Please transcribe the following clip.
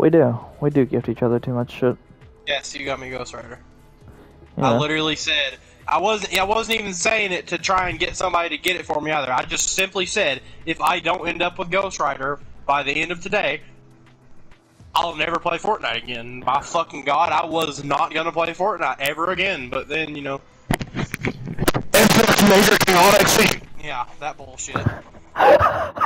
We do. We do gift each other too much shit. Yes, you got me Ghost Rider. Yeah. I literally said I wasn't. I wasn't even saying it to try and get somebody to get it for me either. I just simply said if I don't end up with Ghost Rider by the end of today, I'll never play Fortnite again. By fucking god, I was not gonna play Fortnite ever again. But then you know, Infinite Major Galaxy. yeah, that bullshit.